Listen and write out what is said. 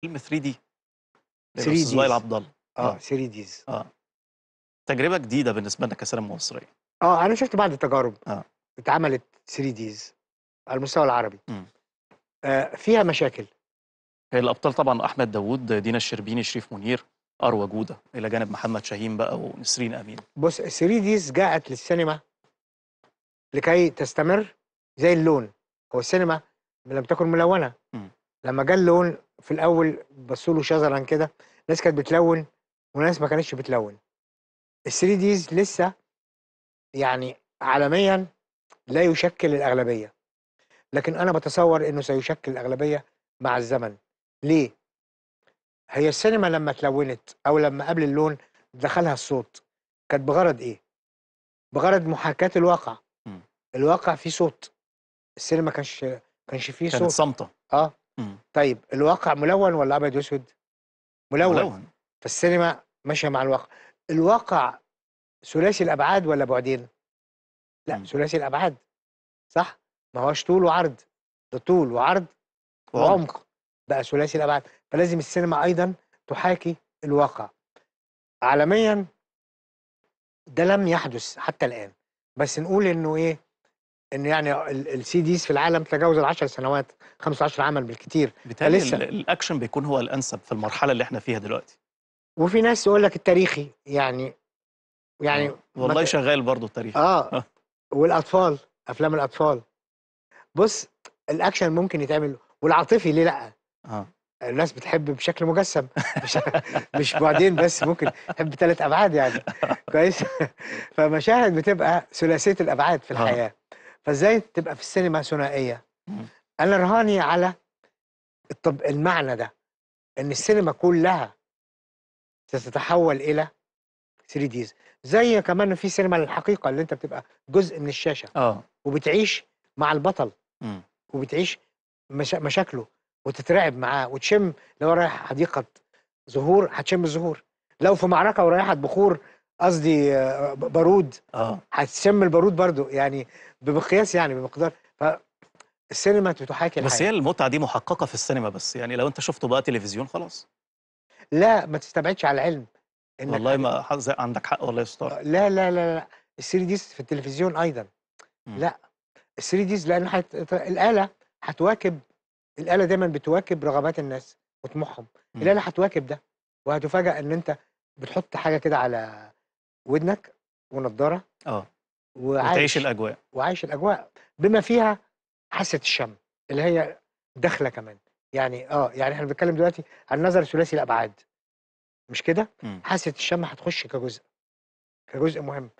فيلم 3 D 3 الاستاذ وائل Ds عبد الله. آه آه. 3 Ds آه. تجربة جديدة بالنسبة لنا كسينما مصرية. آه أنا شفت بعض التجارب. آه. اتعملت 3 Ds على المستوى العربي. آه فيها مشاكل. هي الأبطال طبعا أحمد داوود دينا الشربيني شريف منير أروى جودة. إلى جانب محمد شاهين بقى ونسرين أمين. بص 3 Ds جاءت للسينما لكي تستمر زي اللون. هو السينما لم تكن ملونة. مم. لما جه اللون في الأول بصوا له شذرا كده ناس كانت بتلون وناس ما كانتش بتلون. ال 3 ديز لسه يعني عالميا لا يشكل الأغلبية. لكن أنا بتصور إنه سيشكل الأغلبية مع الزمن. ليه؟ هي السينما لما تلونت أو لما قبل اللون دخلها الصوت كانت بغرض إيه؟ بغرض محاكاة الواقع. الواقع فيه صوت. السينما كانش كانش فيه كانت صوت. صامتة. آه. طيب الواقع ملون ولا أبيض وأسود؟ ملون ملون. فالسينما ماشية مع الواقع. الواقع ثلاثي الأبعاد ولا بعدين؟ لا. ثلاثي الأبعاد صح؟ ما هوش طول وعرض ده طول وعرض وعمق بقى ثلاثي الأبعاد. فلازم السينما أيضا تحاكي الواقع. عالميا ده لم يحدث حتى الآن. بس نقول إنه إيه؟ إن يعني ال three Ds في العالم تجاوز ال 10 سنوات 15 عاما بالكتير. بالتالي ال- الاكشن بيكون هو الأنسب في المرحلة اللي إحنا فيها دلوقتي. وفي ناس تقول لك التاريخي يعني يعني آه. والله مت- شغال برضو التاريخ آه. آه. والأطفال أفلام الأطفال. بص الاكشن ممكن يتعمل والعاطفي ليه لأ؟ آه. الناس بتحب بشكل مجسم. مش مش بعدين بس ممكن تحب ثلاث أبعاد يعني. كويس؟ فمشاهد بتبقى ثلاثية الأبعاد في آه. الحياة. فازاي تبقى في السينما ثنائية. أنا رهاني على الطب المعنى ده إن السينما كلها ستتحول إلى 3 ديز. زي كمان في سينما الحقيقة اللي أنت بتبقى جزء من الشاشة. آه. وبتعيش مع البطل. مم. وبتعيش مشا... مشاكله وتترعب معاه وتشم لو رايح حديقة زهور هتشم الزهور لو في معركة ورايحة بخور قصدي آه، بارود. آه. هتشم البارود برضو يعني بمقياس يعني بمقدار. فالسينما بتحاكي بس هي المتعة دي محققة في السينما بس يعني لو انت شفته بقى تلفزيون خلاص. لا ما تستبعدش على العلم إنك والله ما عندك حق والله يا ستار لا لا لا لا ال three Ds في التلفزيون أيضا. مم. لا. ال three Ds لأن حت... الآلة هتواكب الآلة دايما بتواكب رغبات الناس وطموحهم. الآلة هتواكب ده وهتفاجئ إن أنت بتحط حاجة كده على ودنك ونضارة آه. وعايش وتعيش الأجواء. وعايش الأجواء بما فيها حاسة الشم اللي هي داخلة كمان. يعني آه يعني إحنا بنتكلم دلوقتي عن نظر ثلاثي الابعاد مش كده. حاسة الشم هتخش كجزء. كجزء مهم.